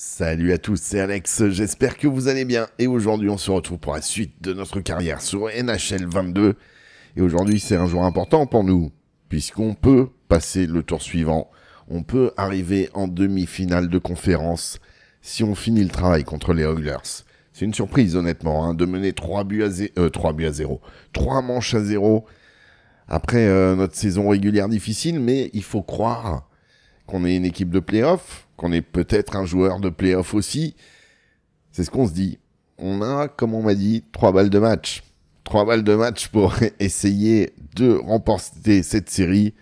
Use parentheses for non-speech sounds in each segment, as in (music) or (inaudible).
Salut à tous, c'est Alex, j'espère que vous allez bien. Et aujourd'hui, on se retrouve pour la suite de notre carrière sur NHL 22. Et aujourd'hui, c'est un jour important pour nous, puisqu'on peut passer le tour suivant. On peut arriver en demi-finale de conférence si on finit le travail contre les Oilers. C'est une surprise, honnêtement, hein, de mener 3 buts à 0, euh, 3 buts à 0, 3 manches à 0 après euh, notre saison régulière difficile, mais il faut croire qu'on est une équipe de playoff, qu'on est peut-être un joueur de playoff aussi. C'est ce qu'on se dit. On a, comme on m'a dit, trois balles de match. Trois balles de match pour (laughs) essayer de remporter cette série.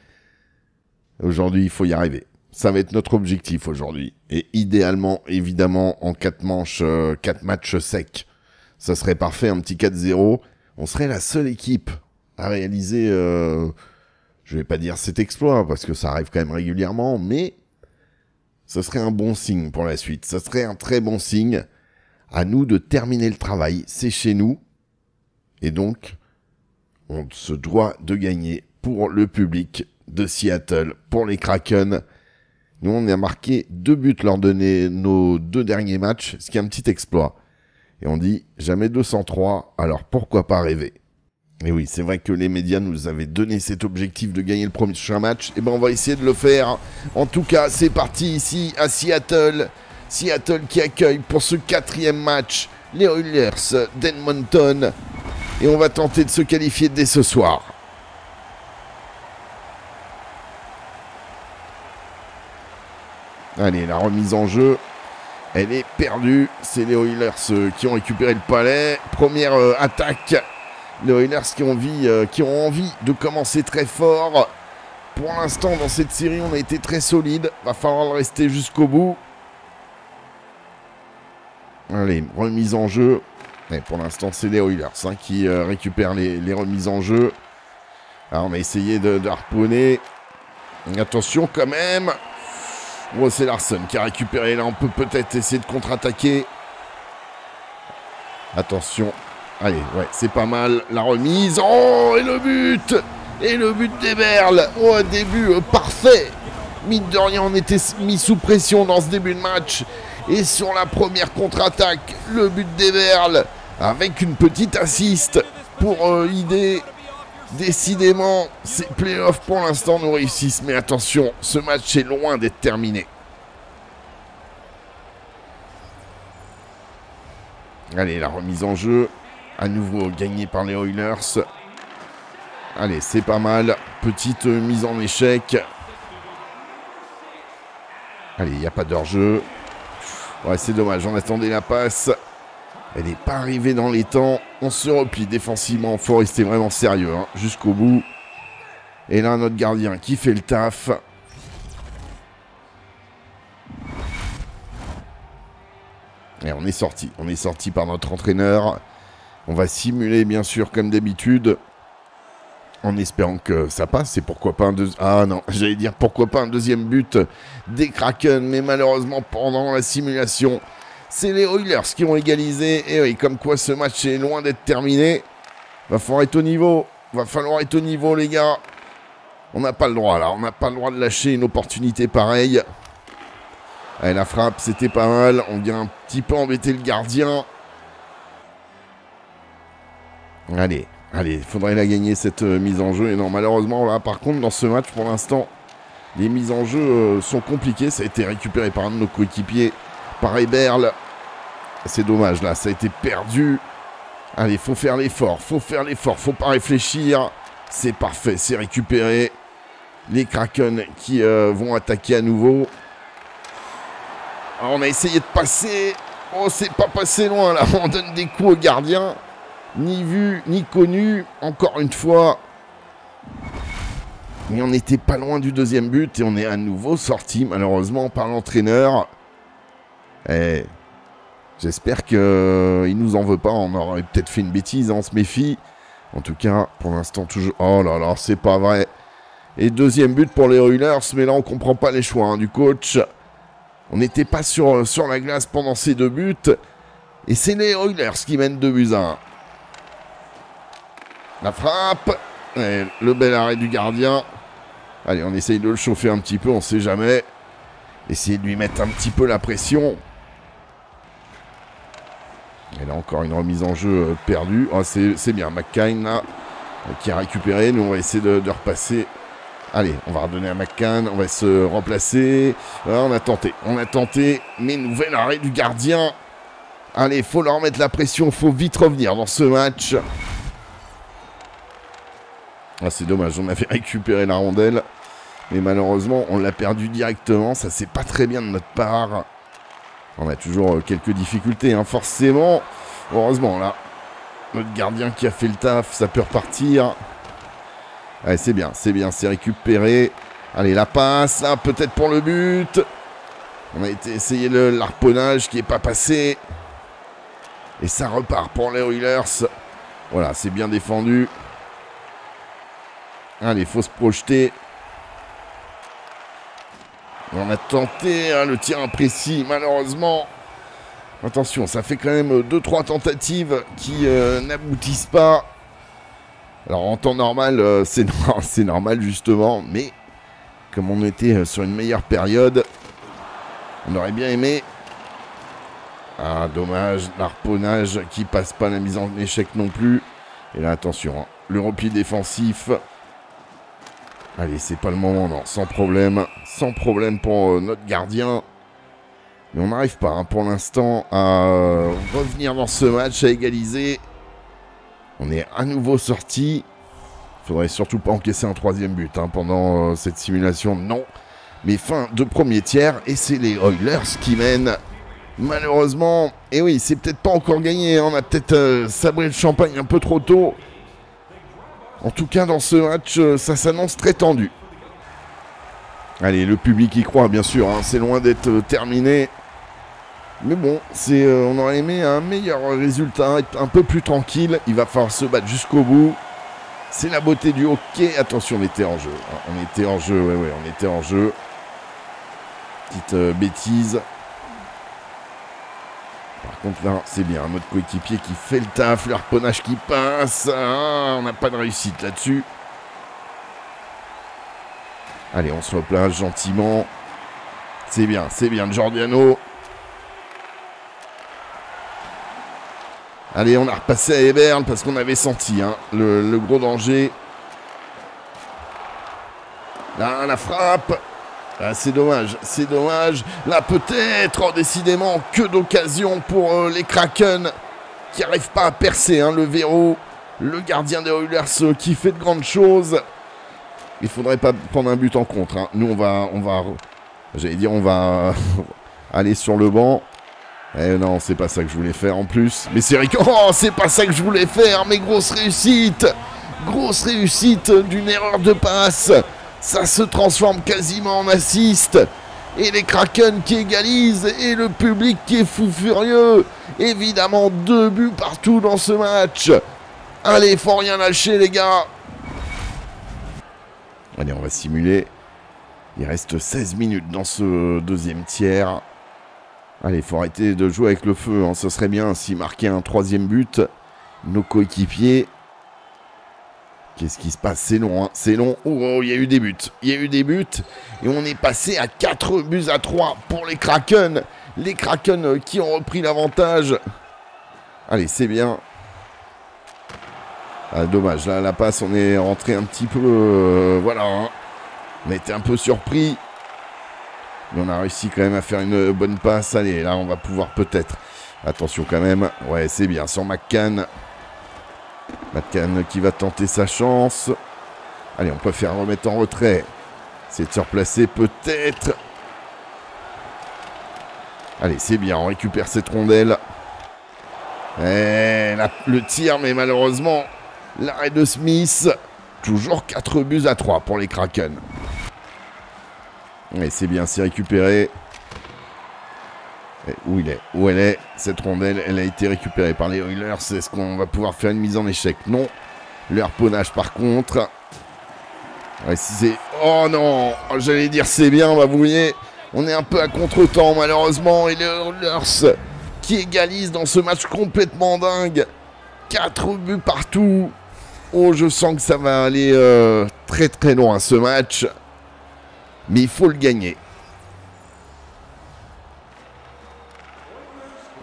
Aujourd'hui, il faut y arriver. Ça va être notre objectif aujourd'hui. Et idéalement, évidemment, en quatre manches, euh, quatre matchs secs. Ça serait parfait, un petit 4-0. On serait la seule équipe à réaliser, euh, je vais pas dire cet exploit, parce que ça arrive quand même régulièrement, mais ce serait un bon signe pour la suite. Ce serait un très bon signe. À nous de terminer le travail. C'est chez nous. Et donc, on se doit de gagner pour le public de Seattle, pour les Kraken. Nous, on a marqué deux buts lors de nos deux derniers matchs, ce qui est un petit exploit. Et on dit jamais 203, alors pourquoi pas rêver? Et oui, c'est vrai que les médias nous avaient donné cet objectif de gagner le prochain match. Et eh ben on va essayer de le faire. En tout cas, c'est parti ici à Seattle. Seattle qui accueille pour ce quatrième match les Oilers d'Edmonton. Et on va tenter de se qualifier dès ce soir. Allez, la remise en jeu. Elle est perdue. C'est les Oilers euh, qui ont récupéré le palais. Première euh, attaque les Oilers qui ont, envie, euh, qui ont envie de commencer très fort. Pour l'instant, dans cette série, on a été très solide. Va falloir rester jusqu'au bout. Allez, remise en jeu. Pour l'instant, c'est les Oilers hein, qui euh, récupèrent les, remises en jeu. Alors, on a essayé de, harponner. Attention quand même. Oh, c'est Larson qui a récupéré. Là, on peut peut-être essayer de contre-attaquer. Attention, Allez, ouais, c'est pas mal. La remise. Oh, et le but Et le but des Berles. Oh, un début euh, parfait. Mine de rien, on était mis sous pression dans ce début de match. Et sur la première contre-attaque, le but des Berles. Avec une petite assiste pour euh, idée. Décidément, ces playoffs pour l'instant nous réussissent. Mais attention, ce match est loin d'être terminé. Allez, la remise en jeu. À nouveau gagné par les Oilers. Allez, c'est pas mal. Petite mise en échec. Allez, il n'y a pas d'hors-jeu. Ouais, c'est dommage. On attendait la passe. Elle n'est pas arrivée dans les temps. On se replie défensivement. Faut rester vraiment sérieux hein, jusqu'au bout. Et là, notre gardien qui fait le taf. Et on est sorti. On est sorti par notre entraîneur. On va simuler, bien sûr, comme d'habitude, en espérant que ça passe. Et pourquoi pas un deuxième... Ah non, (laughs) j'allais dire pourquoi pas un deuxième but des Kraken. Mais malheureusement, pendant la simulation, c'est les Oilers qui ont égalisé. Et oui, comme quoi ce match est loin d'être terminé. Va falloir être au niveau. Va falloir être au niveau, les gars. On n'a pas le droit, là. On n'a pas le droit de lâcher une opportunité pareille. Allez, la frappe, c'était pas mal. On vient un petit peu embêter le gardien. Allez, allez, il faudrait la gagner cette euh, mise en jeu. Et non, malheureusement, là, par contre, dans ce match, pour l'instant, les mises en jeu euh, sont compliquées. Ça a été récupéré par un de nos coéquipiers, par Eberl. C'est dommage, là, ça a été perdu. Allez, faut faire l'effort, faut faire l'effort, faut pas réfléchir. C'est parfait, c'est récupéré. Les Kraken qui euh, vont attaquer à nouveau. on a essayé de passer. Oh, c'est pas passé loin là. (laughs) On donne des coups au gardien ni vu, ni connu, encore une fois. Mais on n'était pas loin du deuxième but et on est à nouveau sorti malheureusement par l'entraîneur. Eh, j'espère qu'il ne nous en veut pas, on aurait peut-être fait une bêtise, hein, on se méfie. En tout cas, pour l'instant, toujours... Oh là là, c'est pas vrai. Et deuxième but pour les Oilers, mais là on comprend pas les choix hein, du coach. On n'était pas sur, sur la glace pendant ces deux buts. Et c'est les Oilers qui mènent 2 buts à 1. La frappe. le bel arrêt du gardien. Allez, on essaye de le chauffer un petit peu, on sait jamais. Essayer de lui mettre un petit peu la pression. Et là encore une remise en jeu euh, perdue. Oh, c'est bien, McCain là, qui a récupéré. Nous on va essayer de, repasser. Allez, on va redonner à McCann, on va se remplacer. on a tenté, on a tenté, mais nouvel arrêt du gardien. Allez, faut leur mettre la pression, faut vite revenir dans ce match. Ah, c'est dommage, on avait récupéré la rondelle. Mais malheureusement, on l'a perdu directement. Ça, c'est pas très bien de notre part. On a toujours euh, quelques difficultés, hein, forcément. Heureusement, là, notre gardien qui a fait le taf, ça peut repartir. Allez, c'est bien, c'est bien, c'est récupéré. Allez, la passe, là, peut-être pour le but. On a été essayer l'arponnage qui n'est pas passé. Et ça repart pour les Oilers. Voilà, c'est bien défendu. Allez, faut se projeter. On a tenté hein, le tir imprécis, malheureusement. Attention, ça fait quand même 2-3 tentatives qui euh, n'aboutissent pas. Alors en temps normal, euh, (laughs) c'est normal justement, mais comme on était euh, sur une meilleure période, on aurait bien aimé. Ah, dommage, l'arponnage qui passe pas la mise en échec non plus. Et là, attention, hein, le repli défensif. Allez, c'est pas le moment, non, sans problème. Sans problème pour euh, notre gardien. Mais on n'arrive pas, hein, pour l'instant, à euh, revenir dans ce match, à égaliser. On est à nouveau sorti. Faudrait surtout pas encaisser un troisième but hein, pendant euh, cette simulation, non. Mais fin de premier tiers, et c'est les Oilers qui mènent. Malheureusement, et oui, c'est peut-être pas encore gagné. Hein. On a peut-être sabré le champagne un peu trop tôt. En tout cas, dans ce match, euh, ça s'annonce très tendu. Allez, le public y croit, bien sûr. Hein. c'est loin d'être euh, terminé. Mais bon, euh, on aurait aimé un meilleur résultat, être un peu plus tranquille. Il va falloir se battre jusqu'au bout. C'est la beauté du hockey. Attention, on était en jeu. Hein. On était en jeu, ouais, ouais, on était en jeu. Petite bêtise. Par contre, là, c'est bien. Notre coéquipier qui fait le taf, le harponnage qui passe. Ah, on n'a pas de réussite là-dessus. Allez, on se replace gentiment. C'est bien, c'est bien, Giordiano. Allez, on a repassé à Ebern parce qu'on avait senti hein, le gros danger. Là, la frappe. Ah, c'est dommage, c'est dommage. Là, peut-être, oh, décidément, que d'occasion pour euh, les Kraken qui n'arrivent pas à percer hein, le verrou. Le gardien des Oilers euh, qui fait de grandes choses. Il faudrait pas prendre un but en contre. Hein. Nous, on va, on va, j'allais dire, on va aller sur le banc. Eh non, c'est pas ça que je voulais faire en plus. Mais c'est (laughs) Oh, c'est pas ça que je voulais faire. Mais grosse réussite. Grosse réussite d'une erreur de passe. Ça se transforme quasiment en assist. Et les Kraken qui égalisent. Et le public qui est fou furieux. Évidemment, deux buts partout dans ce match. Allez, faut rien lâcher, les gars. Allez, on va simuler. Il reste 16 minutes dans ce deuxième tiers. Allez, faut arrêter de jouer avec le feu. Hein. Ce serait bien s'il marquait un troisième but. Nos coéquipiers Qu'est-ce qui se passe? C'est long, hein c'est long. Oh, il y a eu des buts. Il y a eu des buts. Et on est passé à 4 buts à 3 pour les Kraken. Les Kraken euh, qui ont repris l'avantage. Allez, c'est bien. Ah, dommage, là, la passe, on est rentré un petit peu... Euh, voilà. Hein. On été un peu surpris. Mais on a réussi quand même à faire une bonne passe. Allez, là, on va pouvoir peut-être... Attention quand même. Ouais, c'est bien. Sur McCann. Matcan qui va tenter sa chance. Allez, on peut faire remettre en retrait. C'est de se replacer peut-être. Allez, c'est bien, on récupère cette rondelle. Et le tir, mais malheureusement, l'arrêt de Smith. Toujours 4 buts à 3 pour les Kraken. Et c'est bien, c'est récupéré où il est Où elle est Cette rondelle, elle a été récupérée par les Oilers. Est-ce qu'on va pouvoir faire une mise en échec Non. Le harponnage par contre. Oh non J'allais dire c'est bien, bah, vous voyez, on est un peu à contre-temps malheureusement. Et les Oilers qui égalisent dans ce match complètement dingue. 4 buts partout. Oh, je sens que ça va aller euh, très très loin ce match. Mais il faut le gagner.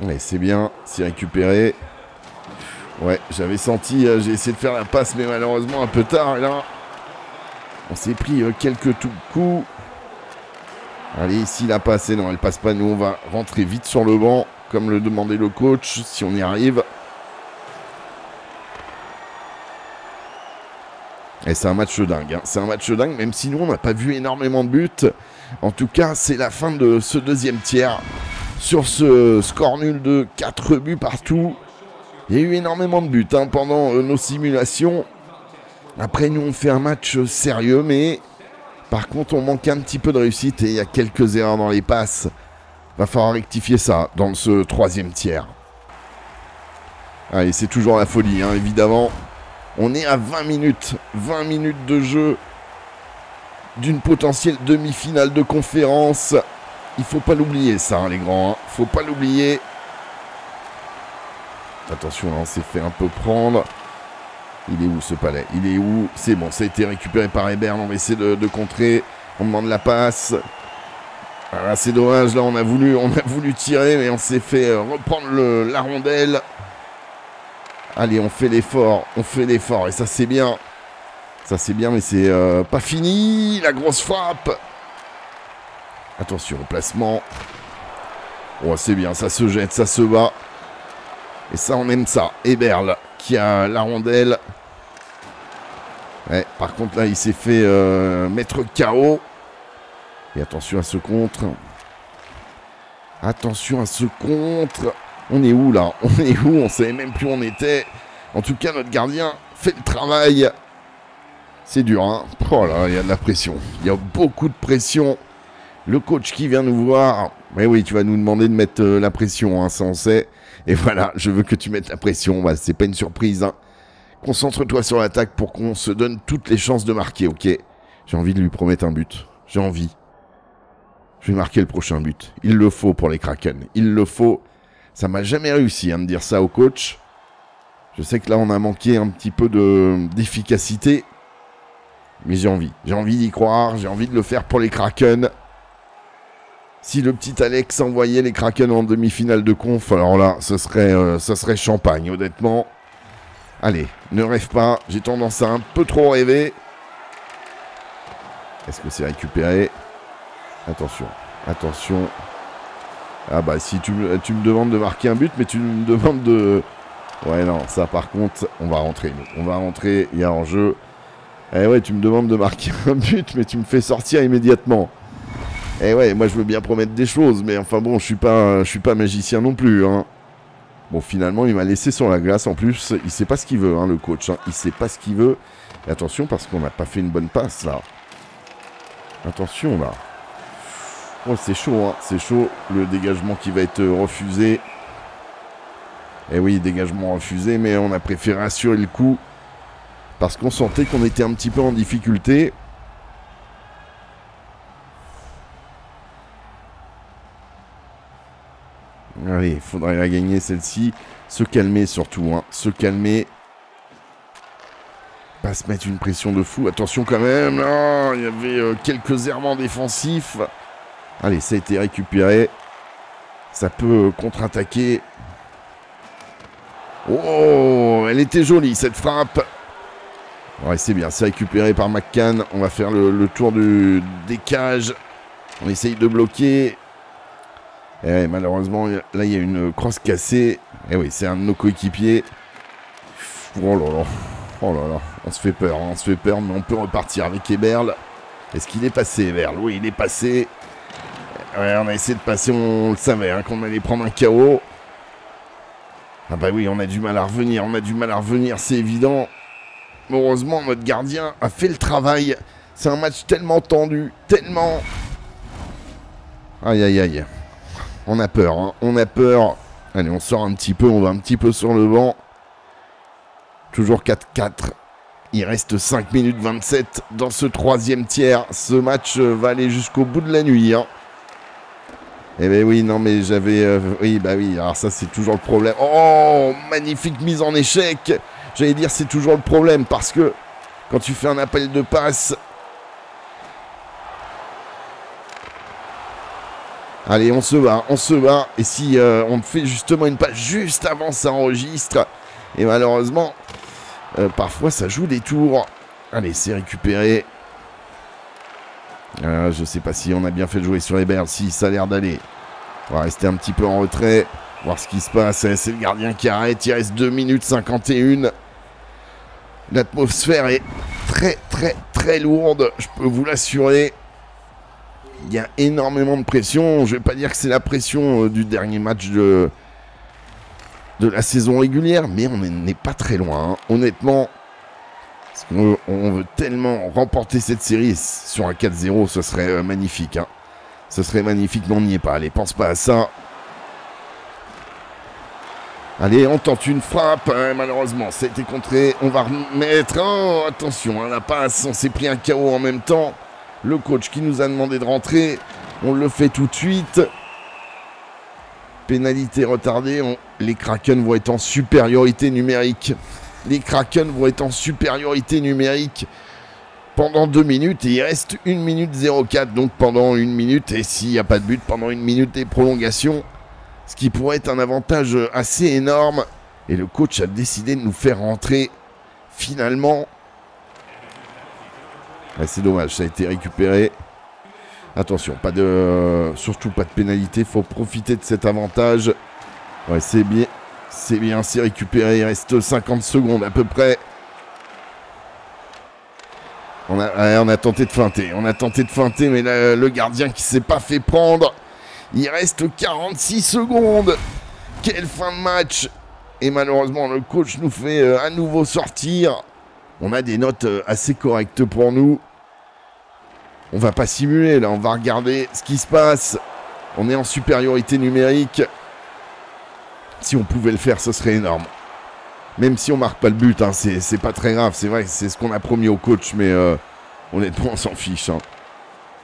Ouais, c'est bien, c'est récupéré. Ouais, j'avais senti, euh, j'ai essayé de faire la passe, mais malheureusement un peu tard. Et là, on s'est pris euh, quelques coups. Allez, ici la passe, non, elle passe pas. Nous, on va rentrer vite sur le banc, comme le demandait le coach, si on y arrive. Et c'est un match dingue. Hein. C'est un match dingue, même si nous, on n'a pas vu énormément de buts. En tout cas, c'est la fin de ce deuxième tiers. Sur ce score nul de 4 buts partout. Il y a eu énormément de buts hein, pendant euh, nos simulations. Après, nous, on fait un match sérieux, mais par contre, on manque un petit peu de réussite et il y a quelques erreurs dans les passes. Va falloir rectifier ça dans ce troisième tiers. Allez, c'est toujours la folie, hein, évidemment. On est à 20 minutes. 20 minutes de jeu d'une potentielle demi-finale de conférence. Il faut pas l'oublier, ça, hein, les grands. Hein. Faut pas l'oublier. Attention, on s'est fait un peu prendre. Il est où ce palais? Il est où? C'est bon, ça a été récupéré par Hébert. On va essayer de, contrer. On demande la passe. Ah, c'est dommage, là on a voulu, on a voulu tirer, mais on s'est fait euh, reprendre la rondelle. Allez, on fait l'effort, on fait l'effort, et ça c'est bien. Ça c'est bien, mais c'est euh, pas fini. La grosse frappe. Attention au placement. Oh, c'est bien, ça se jette, ça se bat. Et ça, on aime ça. Eberl qui a la rondelle. Par contre, là, il s'est fait euh, mettre KO. Et attention à ce contre. Attention à ce contre. On est où là? On est où? On savait même plus où on était. En tout cas, notre gardien fait le travail. C'est dur, hein? Oh là, il y a de la pression. Il y a beaucoup de pression. Le coach qui vient nous voir. Mais oui, tu vas nous demander de mettre euh, la pression, hein, ça on sait. Et voilà, je veux que tu mettes la pression. Bah, c'est pas une surprise. Hein. Concentre-toi sur l'attaque pour qu'on se donne toutes les chances de marquer, ok? J'ai envie de lui promettre un but. J'ai envie. Je vais marquer le prochain but. Il le faut pour les Kraken. Il le faut. Ça m'a jamais réussi à hein, me dire ça au coach. Je sais que là, on a manqué un petit peu d'efficacité. Mais j'ai envie. J'ai envie d'y croire. J'ai envie de le faire pour les Kraken. Si le petit Alex envoyait les Kraken en demi-finale de conf, alors là, ce serait, euh, ça serait champagne, honnêtement. Allez, ne rêve pas. J'ai tendance à un peu trop rêver. Est-ce que c'est récupéré? Attention, attention. Ah bah si tu, tu me demandes de marquer un but, mais tu me demandes de... Ouais non, ça par contre, on va rentrer. On va rentrer, il y a en jeu. Eh ouais, tu me demandes de marquer (laughs) un but, mais tu me fais sortir immédiatement. Eh ouais, moi je veux bien promettre des choses, mais enfin bon, je suis pas, suis pas magicien non plus. Hein. Bon, finalement, il m'a laissé sur la glace. En plus, il sait pas ce qu'il veut, hein, le coach. Hein. Il sait pas ce qu'il veut. Et attention, parce qu'on n'a pas fait une bonne passe là. Attention là. Oh, c'est chaud, hein. c'est chaud. Le dégagement qui va être refusé. Eh oui, dégagement refusé, mais on a préféré assurer le coup. Parce qu'on sentait qu'on était un petit peu en difficulté. Allez, il faudrait la gagner celle-ci. Se calmer surtout, hein. Se calmer. Pas se mettre une pression de fou. Attention quand même. il y avait euh, quelques errements défensifs. Allez, ça a été récupéré. Ça peut euh, contre-attaquer. Oh, elle était jolie cette frappe. Ouais, c'est bien, c'est récupéré par McCann. On va faire le, tour des cages. On essaye de bloquer. Et malheureusement, là, il y a une crosse cassée. Et oui, c'est un de nos coéquipiers. Oh là là. Oh là là. On se fait peur, hein. on se fait peur, mais on peut repartir avec Eberl. Est-ce qu'il est passé, Eberl? Oui, il est passé. Ouais, on a essayé de passer, on le savait, hein, qu'on allait prendre un KO. Ah bah oui, on a du mal à revenir, on a du mal à revenir, c'est évident. Heureusement, notre gardien a fait le travail. C'est un match tellement tendu, tellement... Aïe, aïe, aïe. On a peur, hein. on a peur. Allez, on sort un petit peu, on va un petit peu sur le banc. Toujours 4-4. Il reste 5 minutes 27 dans ce troisième tiers. Ce match euh, va aller jusqu'au bout de la nuit. Hein. Eh ben oui, non mais j'avais... Euh, oui, bah oui, alors ça c'est toujours le problème. Oh, magnifique mise en échec. J'allais dire c'est toujours le problème parce que quand tu fais un appel de passe, Allez, on se bat, on se bat. Et si euh, on fait justement une passe juste avant, ça enregistre. Et malheureusement, euh, parfois ça joue des tours. Allez, c'est récupéré. Euh, je sais pas si on a bien fait de jouer sur les berles. Si, ça a l'air d'aller. On va rester un petit peu en retrait. Voir ce qui se passe. C'est le gardien qui arrête. Il reste 2 minutes 51. L'atmosphère est très très très lourde. Je peux vous l'assurer. Il y a énormément de pression. Je vais pas dire que c'est la pression euh, du dernier match de, la saison régulière, mais on n'est pas très loin. Hein. Honnêtement, on veut tellement remporter cette série sur un 4-0, ce serait euh, magnifique. Hein. Ce serait magnifique, mais on n'y est pas. Allez, pense pas à ça. Allez, on tente une frappe. Hein, malheureusement, ça a été contré. On va remettre. Oh, attention, on la passe. On s'est pris un KO en même temps. Le coach qui nous a demandé de rentrer. On le fait tout de suite. Pénalité retardée. Les Kraken vont être en supériorité numérique. Les Kraken vont être en supériorité numérique pendant 2 minutes et il reste 1 minute 04 donc pendant 1 minute et s'il n'y a pas de but pendant 1 minute des prolongations ce qui pourrait être un avantage assez énorme et le coach a décidé de nous faire rentrer finalement c'est dommage ça a été récupéré attention pas de surtout pas de pénalité faut profiter de cet avantage ouais c'est bien c'est bien, c'est récupéré. Il reste 50 secondes à peu près. On a, tenté de feinter. On a tenté de feinter, mais le gardien qui s'est pas fait prendre. Il reste 46 secondes. Quelle fin de match. Et malheureusement, le coach nous fait euh, à nouveau sortir. On a des notes euh, assez correctes pour nous. On va pas simuler là, on va regarder ce qui se passe. On est en supériorité numérique. Si on pouvait le faire, ce serait énorme. Même si on marque pas le but, hein, c'est pas très grave. C'est vrai, c'est ce qu'on a promis au coach, mais euh, honnêtement, on s'en fiche. Hein.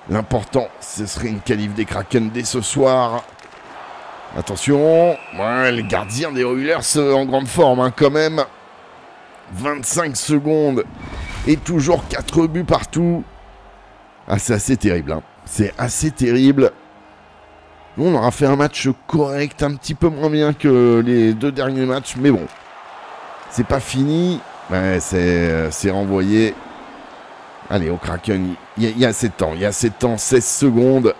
L'important, ce serait une qualif des Kraken dès ce soir. Attention, ouais, les gardiens des Oilers euh, en grande forme hein, quand même. 25 secondes et toujours 4 buts partout. Ah, c'est assez terrible. C'est assez terrible on aura fait un match correct, un petit peu moins bien que les deux derniers matchs, mais bon, c'est pas fini. c'est renvoyé. Allez, au Kraken, il y, a assez de temps, il y a assez de temps, 16 secondes.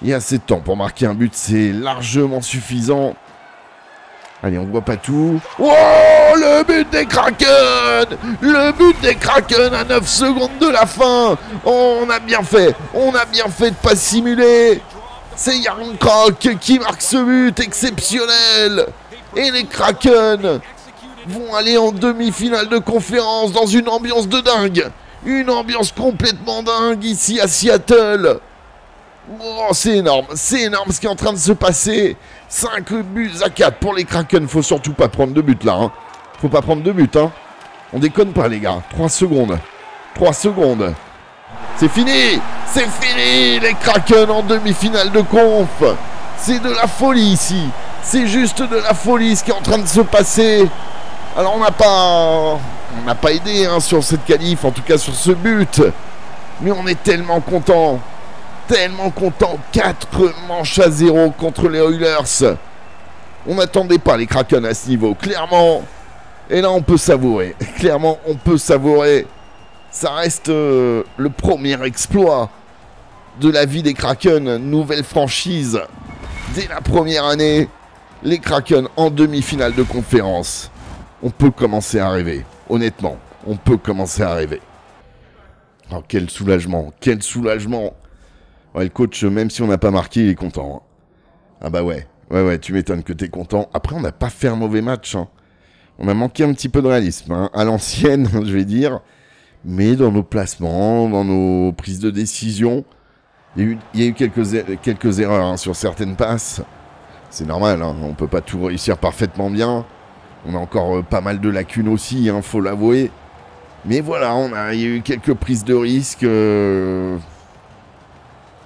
Il y a assez de temps pour marquer un but, c'est largement suffisant. Allez, on voit pas tout. Oh, le but des Kraken Le but des Kraken à 9 secondes de la fin On a bien fait, on a bien fait de pas simuler c'est Yarn qui marque ce but exceptionnel. Et les Kraken vont aller en demi-finale de conférence dans une ambiance de dingue. Une ambiance complètement dingue ici à Seattle. Oh, c'est énorme, c'est énorme ce qui est en train de se passer. 5 buts à 4 pour les Kraken. Faut surtout pas prendre de but là. Hein. Faut pas prendre de but. Hein. On déconne pas les gars. 3 secondes. 3 secondes. C'est fini C'est fini Les Kraken en demi-finale de conf C'est de la folie ici C'est juste de la folie ce qui est en train de se passer Alors on n'a pas... On n'a pas aidé hein, sur cette qualif, en tout cas sur ce but Mais on est tellement content Tellement content 4 manches à 0 contre les Oilers On n'attendait pas les Kraken à ce niveau, clairement et là, on peut savourer. (laughs) Clairement, on peut savourer ça reste euh, le premier exploit de la vie des Kraken, nouvelle franchise. Dès la première année, les Kraken en demi-finale de conférence. On peut commencer à rêver, honnêtement, on peut commencer à rêver. Oh, quel soulagement, quel soulagement. Ouais, le coach, même si on n'a pas marqué, il est content. Hein. Ah bah ouais, ouais, ouais, tu m'étonnes que t'es content. Après, on n'a pas fait un mauvais match. Hein. On a manqué un petit peu de réalisme, hein. à l'ancienne, (laughs) je vais dire mais dans nos placements, dans nos prises de décision, il y a eu, quelques, er-, quelques erreurs hein, sur certaines passes. C'est normal, hein, on ne peut pas tout réussir parfaitement bien. On a encore euh, pas mal de lacunes aussi, il faut l'avouer. Mais voilà, il y a eu quelques prises de risques, euh,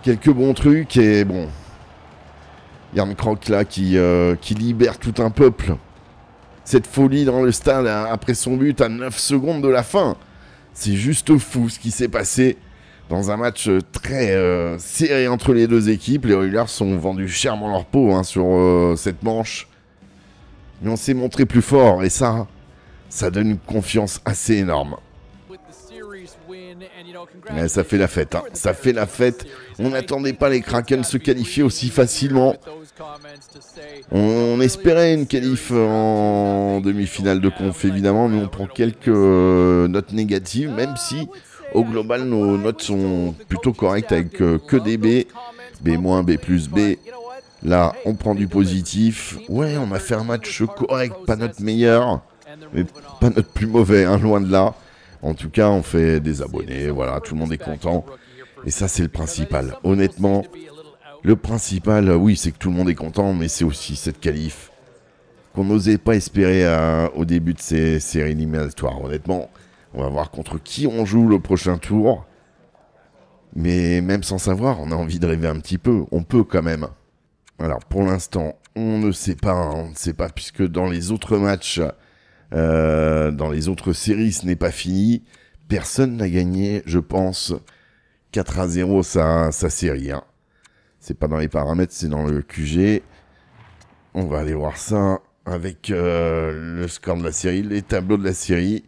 quelques bons trucs, et bon. Yann Croc là qui, euh, qui libère tout un peuple. Cette folie dans le stade après son but à 9 secondes de la fin. C'est juste fou ce qui s'est passé. dans un match très euh, serré entre les deux équipes. Les Oilers sont vendus chèrement leur peau hein, sur euh, cette manche. Mais on s'est montré plus fort et ça, ça donne une confiance assez énorme. Mais ça fait la fête, hein. ça fait la fête. On n'attendait pas les Kraken se qualifier aussi facilement. On, espérait une qualif en demi-finale de conf évidemment, mais on prend quelques euh, notes négatives, même si au global nos notes sont plutôt correctes avec euh, que des B, B-, B+, B. Là, on prend du positif. Ouais, on a fait un match correct, pas notre meilleur, mais pas notre plus mauvais, hein, loin de là. En tout cas, on fait des abonnés, voilà, tout le monde est content. Et ça, c'est le principal. Honnêtement, le principal, oui, c'est que tout le monde est content, mais c'est aussi cette qualif qu'on n'osait pas espérer euh, au début de ces séries éliminatoires. Honnêtement, on va voir contre qui on joue le prochain tour. Mais même sans savoir, on a envie de rêver un petit peu. On peut quand même. Alors, pour l'instant, on ne sait pas. On ne sait pas, puisque dans les autres matchs, euh, dans les autres séries, ce n'est pas fini. Personne n'a gagné, je pense, 4 à 0 sa, sa série. Hein. C'est pas dans les paramètres, c'est dans le QG. On va aller voir ça avec euh, le score de la série, les tableaux de la série.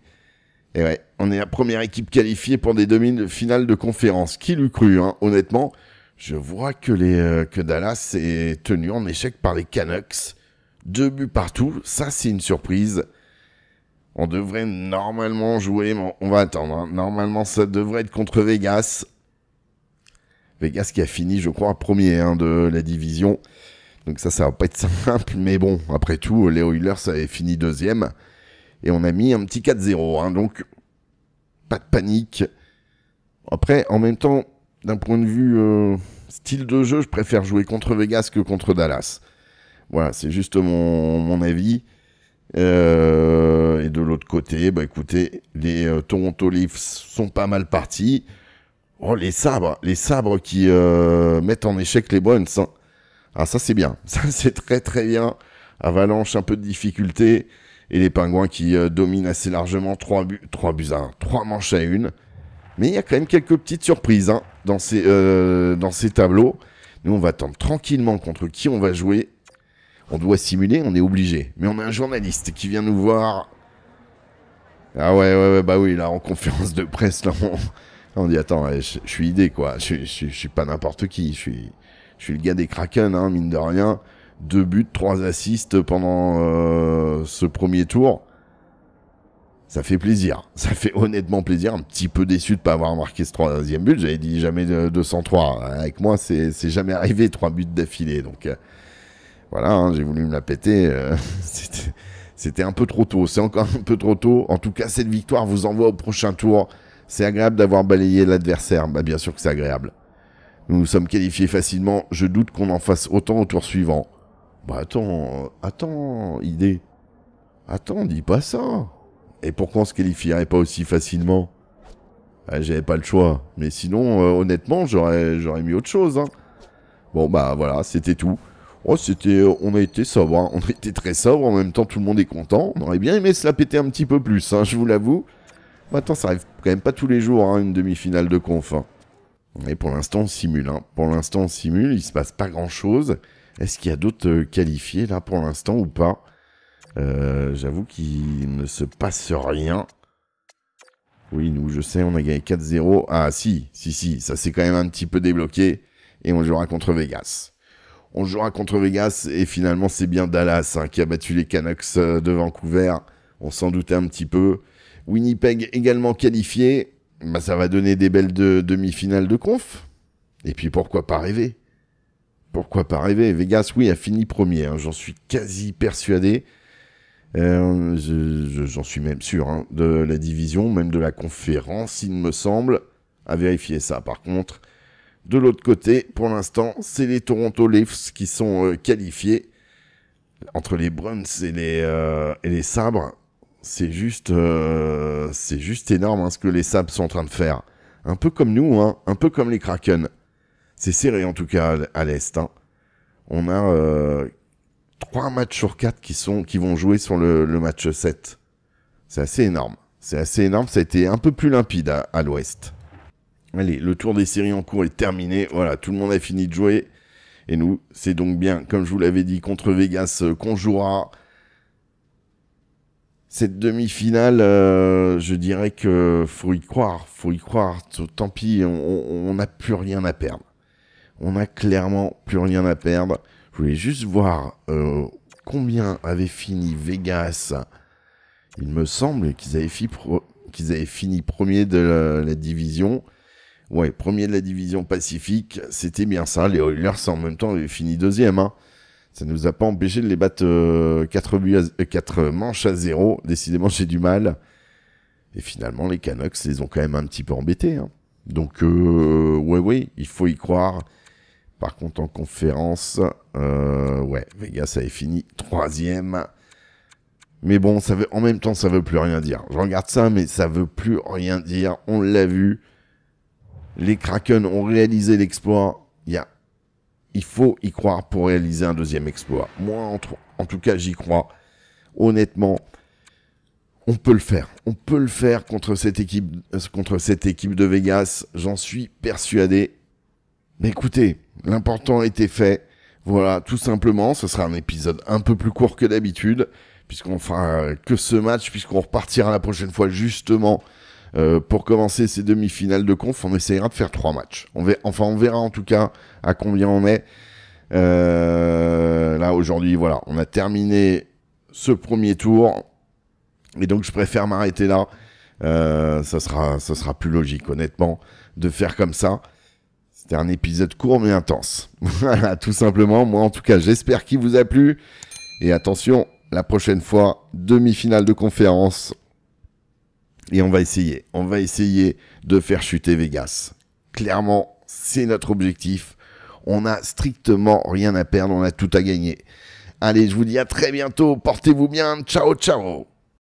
Et ouais, on est la première équipe qualifiée pour des demi-finales de conférence. Qui l'eût cru, hein, honnêtement? Je vois que, les, euh, que Dallas est tenu en échec par les Canucks. Deux buts partout, ça c'est une surprise. On devrait normalement jouer, on va attendre. Hein. Normalement, ça devrait être contre Vegas. Vegas qui a fini, je crois, premier hein, de la division. Donc ça, ça va pas être simple. Mais bon, après tout, les Oilers avaient fini deuxième. Et on a mis un petit 4-0. Hein. donc, pas de panique. Après, en même temps, d'un point de vue euh, style de jeu, je préfère jouer contre Vegas que contre Dallas. Voilà, c'est juste mon, mon avis. Euh, et de l'autre côté, bah écoutez, les euh, Toronto Leafs sont pas mal partis. Oh, les sabres, les sabres qui euh, mettent en échec les Bruins. Hein. Ah, ça c'est bien, (laughs) ça c'est très très bien. Avalanche, un peu de difficulté. Et les Pingouins qui dominent assez largement 3 buts, 3 buts à 1, 3 manches à 1. Mais il y a quand même quelques petites surprises hein, dans, ces, dans ces tableaux. Nous, on va attendre tranquillement contre qui on va jouer on doit simuler, on est obligé. Mais on a un journaliste qui vient nous voir. Ah ouais, ouais, ouais, bah oui, là, en conférence de presse, là, on, dit, attends, je, suis idée, quoi. Je, je, suis pas n'importe qui. Je suis, je le gars des Kraken, hein, mine de rien. Deux buts, trois assists pendant euh, ce premier tour. Ça fait plaisir. Ça fait honnêtement plaisir. Un petit peu déçu de pas avoir marqué ce troisième but. J'avais dit jamais de 203. Avec moi, c'est jamais arrivé trois buts d'affilée. Donc, euh, voilà, hein, j'ai voulu me la péter. Euh, (laughs) c'était un peu trop tôt. C'est encore un peu trop tôt. En tout cas, cette victoire vous envoie au prochain tour. C'est agréable d'avoir balayé l'adversaire. Bah, bien sûr que c'est agréable. Nous nous sommes qualifiés facilement. Je doute qu'on en fasse autant au tour suivant. Bah attends, attends, idée. Attends, dis pas ça. Et pourquoi on se qualifierait pas aussi facilement? Bah, J'avais pas le choix. Mais sinon, euh, honnêtement, j'aurais mis autre chose. Hein. Bon bah voilà, c'était tout. Oh, c'était, on a été sobre, hein. (laughs) on a été très sobre, en même temps tout le monde est content. On aurait bien aimé se la péter un petit peu plus, hein, je vous l'avoue. Maintenant, ça arrive quand même pas tous les jours, hein, une demi-finale de conf. Et pour l'instant, on simule. Pour l'instant, on simule, il se passe pas grand-chose. Est-ce qu'il y a d'autres euh, qualifiés là pour l'instant ou pas? Euh, J'avoue qu'il ne se passe rien. Oui, nous, je sais, on a gagné 4-0. Ah si, si, si, ça s'est quand même un petit peu débloqué. Et on jouera contre Vegas on jouera contre Vegas et finalement c'est bien Dallas hein, qui a battu les Canucks euh, de Vancouver. On s'en doutait un petit peu. Winnipeg également qualifié. Bah, ça va donner des belles demi-finales de conf. Et puis pourquoi pas rêver? Pourquoi pas rêver? Vegas, oui, a fini premier. Hein. J'en suis quasi persuadé. Euh, j'en suis même sûr hein, de la division, même de la conférence, il me semble. À vérifier ça par contre. De l'autre côté, pour l'instant, c'est les Toronto Leafs qui sont euh, qualifiés. Entre les Bruns et les, euh, et les Sabres, c'est juste, euh, juste énorme hein, ce que les Sabres sont en train de faire. Un peu comme nous, hein, un peu comme les Kraken. C'est serré en tout cas à l'Est. Hein. On a trois matchs sur quatre qui, sont, qui vont jouer sur le, match 7. C'est assez énorme. C'est assez énorme. Ça a été un peu plus limpide à l'Ouest. Allez, le tour des séries en cours est terminé. Voilà, tout le monde a fini de jouer. Et nous, c'est donc bien, comme je vous l'avais dit, contre Vegas euh, qu'on jouera. Cette demi-finale, euh, je dirais que faut y croire, faut y croire. Tant pis, on n'a plus rien à perdre. On n'a clairement plus rien à perdre. Je voulais juste voir euh, combien avait fini Vegas. Il me semble qu'ils avaient, qu'ils avaient, fini premier de la division. Ouais, premier de la division Pacifique, c'était bien ça. Les Oilers, en même temps, avaient fini deuxième. Hein. Ça nous a pas empêché de les battre 4, euh, 4 euh, manches à 0. Décidément, j'ai du mal. Et finalement, les Canucks les ont quand même un petit peu embêtés. Hein. Donc, euh, ouais, ouais, il faut y croire. Par contre, en conférence, ouais, Vegas avait fini troisième. Mais bon, en même temps, ça veut plus rien dire. Je regarde ça, mais ça veut plus rien dire. On l'a vu. Les Kraken ont réalisé l'exploit. Il y a, il faut y croire pour réaliser un deuxième exploit. Moi, en, tout cas, j'y crois. Honnêtement, on peut le faire. On peut le faire contre cette équipe, contre cette équipe de Vegas. J'en suis persuadé. Mais écoutez, l'important été fait. Voilà, tout simplement. Ce sera un épisode un peu plus court que d'habitude, puisqu'on fera que ce match, puisqu'on repartira la prochaine fois justement euh, pour commencer ces demi-finales de conf, on essayera de faire trois matchs. On enfin, on verra en tout cas à combien on est. Euh, là, aujourd'hui, voilà, on a terminé ce premier tour. Et donc, je préfère m'arrêter là. Euh, ça, sera, ça sera plus logique, honnêtement, de faire comme ça. C'était un épisode court mais intense. (laughs) voilà, tout simplement. Moi, en tout cas, j'espère qu'il vous a plu. Et attention, la prochaine fois, demi-finale de conférence. Et on va essayer, on va essayer de faire chuter Vegas. Clairement, c'est notre objectif. On n'a strictement rien à perdre, on a tout à gagner. Allez, je vous dis à très bientôt, portez-vous bien, ciao ciao